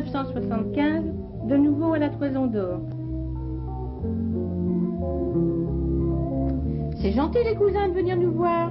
1975, de nouveau à la Toison d'Or. C'est gentil les cousins de venir nous voir.